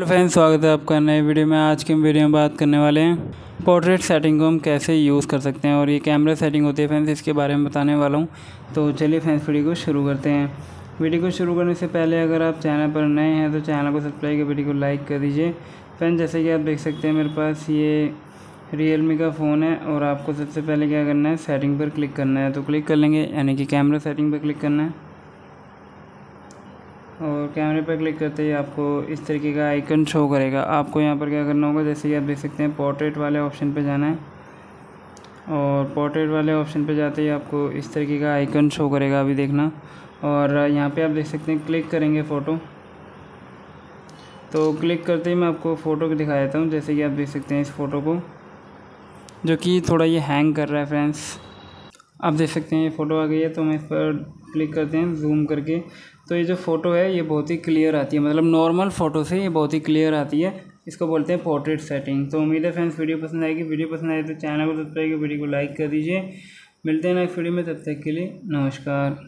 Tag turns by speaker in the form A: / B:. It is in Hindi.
A: हेलो फ्रेंड्स, स्वागत है आपका नए वीडियो में। आज की वीडियो में बात करने वाले हैं पोर्ट्रेट सेटिंग को हम कैसे यूज़ कर सकते हैं। और ये कैमरा सेटिंग होती है फ्रेंड्स, इसके बारे में बताने वाला हूँ। तो चलिए फ्रेंड्स, वीडियो को शुरू करते हैं। वीडियो को शुरू करने से पहले अगर आप चैनल पर नए हैं तो चैनल को सब्सक्राइब कर वीडियो को लाइक कर दीजिए। फ्रेंड जैसे कि आप देख सकते हैं, मेरे पास ये रियल का फ़ोन है। और आपको सबसे पहले क्या करना है, सेटिंग पर क्लिक करना है। तो क्लिक कर लेंगे, यानी कि कैमरा सेटिंग पर क्लिक करना है। और कैमरे पर क्लिक करते ही आपको इस तरीके का आइकन शो करेगा। आपको यहाँ पर क्या करना होगा, जैसे कि आप देख सकते हैं पोर्ट्रेट वाले ऑप्शन पर जाना है। और पोर्ट्रेट वाले ऑप्शन पर जाते ही आपको इस तरीके का आइकन शो करेगा अभी देखना। और यहाँ पे आप देख सकते हैं क्लिक करेंगे फ़ोटो तो क्लिक करते ही मैं आपको फ़ोटो दिखा देता हूँ, जैसे कि आप देख सकते हैं इस फ़ोटो को, जो कि थोड़ा ये हैंग कर रहा है फ्रेंड्स आप देख सकते हैं, ये फ़ोटो आ गई है तो हम इस पर क्लिक करते हैं जूम करके। तो ये जो फ़ोटो है, ये बहुत ही क्लियर आती है मतलब नॉर्मल फ़ोटो से ये बहुत ही क्लियर आती है। इसको बोलते हैं पोर्ट्रेट सेटिंग तो उम्मीद है फ्रेंड्स वीडियो पसंद आएगी। वीडियो पसंद आए तो चैनल को सब्सक्राइब वीडियो को लाइक कर दीजिए। मिलते हैं नेक्स्ट वीडियो में, तब तक के लिए नमस्कार।